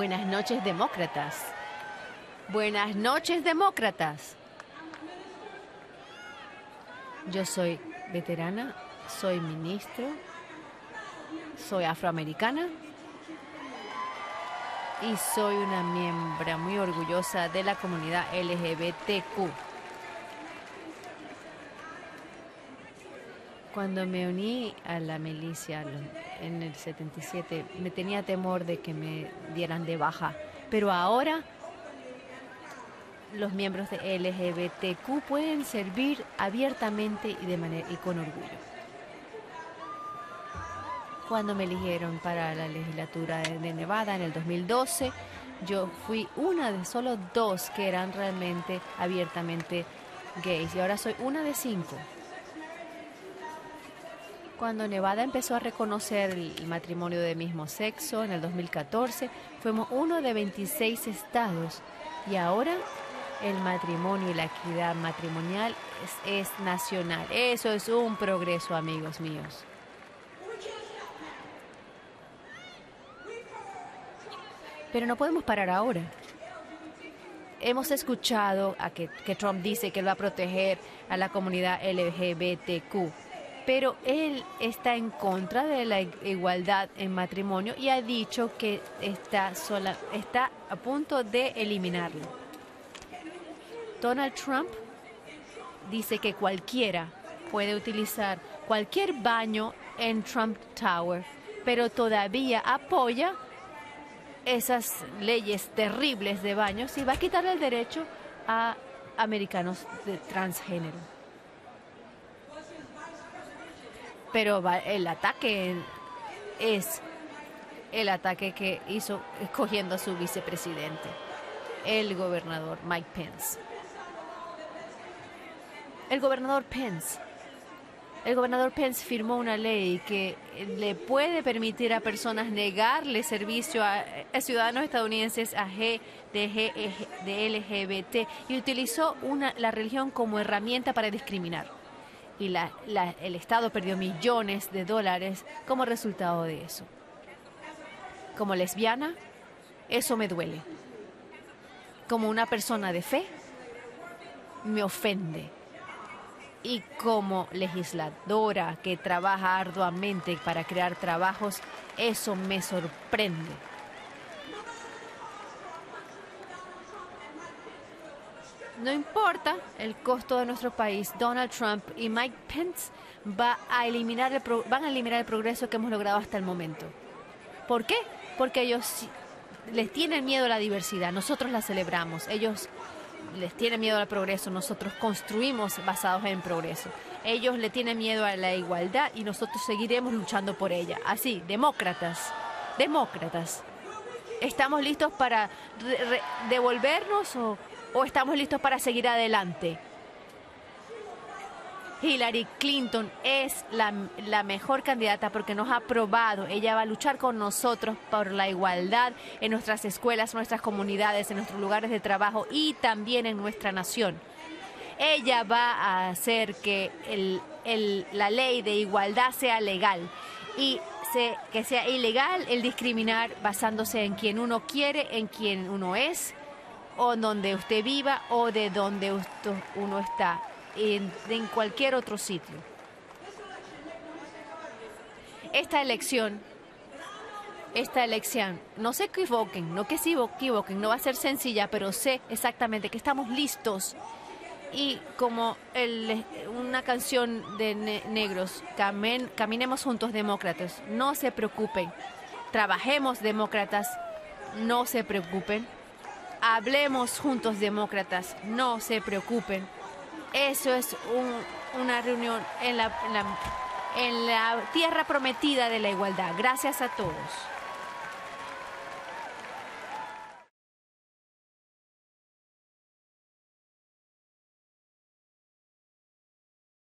Buenas noches, demócratas. Buenas noches, demócratas. Yo soy veterana, soy ministro, soy afroamericana y soy una miembro muy orgullosa de la comunidad LGBTQ. Cuando me uní a la milicia en el 77, me tenía temor de que me dieran de baja, pero ahora los miembros de LGBTQ pueden servir abiertamente y, y con orgullo. Cuando me eligieron para la legislatura de Nevada en el 2012, yo fui una de solo dos que eran realmente abiertamente gays y ahora soy una de cinco. Cuando Nevada empezó a reconocer el matrimonio de mismo sexo en el 2014, fuimos uno de 26 estados y ahora el matrimonio y la equidad matrimonial es, es nacional. Eso es un progreso, amigos míos. Pero no podemos parar ahora. Hemos escuchado a que, Trump dice que él va a proteger a la comunidad LGBTQ, pero él está en contra de la igualdad en matrimonio y ha dicho que está, sola, está a punto de eliminarlo. Donald Trump dice que cualquiera puede utilizar cualquier baño en Trump Tower, pero todavía apoya esas leyes terribles de baños y va a quitar el derecho a americanos de transgénero. Pero va- el ataque es el ataque que hizo escogiendo a su vicepresidente, el gobernador Mike Pence. El gobernador Pence. El gobernador Pence firmó una ley que le puede permitir a personas negarle servicio a, ciudadanos estadounidenses a G, de, G, de LGBT y utilizó una, la religión como herramienta para discriminar. Y la- la- el Estado perdió millones de dólares como resultado de eso. Como lesbiana, eso me duele. Como una persona de fe, me ofende y como legisladora que trabaja arduamente para crear trabajos, eso me sorprende. No importa el costo de nuestro país, Donald Trump y Mike Pence van a eliminar el progreso que hemos logrado hasta el momento. ¿Por qué? Porque ellos les tienen miedo a la diversidad, nosotros la celebramos. Ellos les tienen miedo al progreso, nosotros construimos basados en progreso. Ellos le tienen miedo a la igualdad y nosotros seguiremos luchando por ella. Así, demócratas, demócratas. ¿Estamos listos para devolvernos o, o estamos listos para seguir adelante? Hillary Clinton es la, mejor candidata porque nos ha probado. Ella va a luchar con nosotros por la igualdad en nuestras escuelas, nuestras comunidades, en nuestros lugares de trabajo y también en nuestra nación. Ella va a hacer que la ley de igualdad sea legal y se- que sea ilegal el discriminar basándose en quien uno quiere, en quien uno es, o donde usted viva o de donde usto- uno está, en, cualquier otro sitio. Esta elección, esta elección, no se equivoquen, no que se equivoquen, no va a ser sencilla, pero sé exactamente que estamos listos. Y como una canción de ne- negros, caminemos juntos demócratas, no se preocupen, trabajemos demócratas, no se preocupen. Hablemos juntos demócratas, no se preocupen. Eso es un- una reunión en la, en la- en la tierra prometida de la igualdad. Gracias a todos.